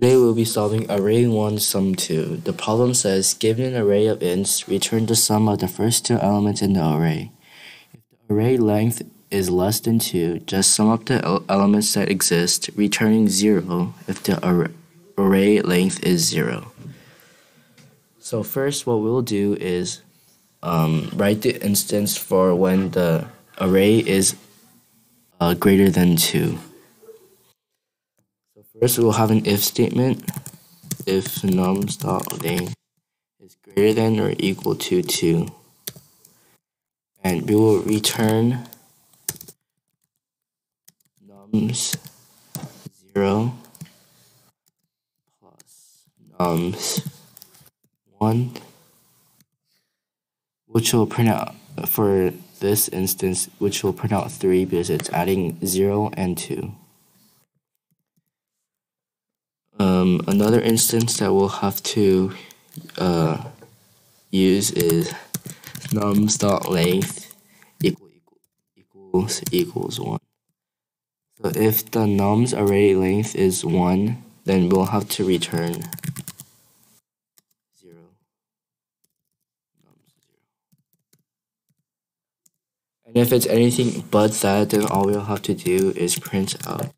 Today we'll be solving array 1 sum 2. The problem says given an array of ints, return the sum of the first two elements in the array. If the array length is less than 2, just sum up the elements that exist, returning 0 if the array length is 0. So first what we'll do is um, write the instance for when the array is uh, greater than 2. First, we'll have an if statement. If nums dot is greater than or equal to 2. And we will return nums 0 plus nums 1, which will print out for this instance, which will print out 3 because it's adding 0 and 2. Um, another instance that we'll have to uh, use is nums dot length equal, equal, equals equals 1. So if the nums array length is 1, then we'll have to return 0. And if it's anything but that, then all we'll have to do is print out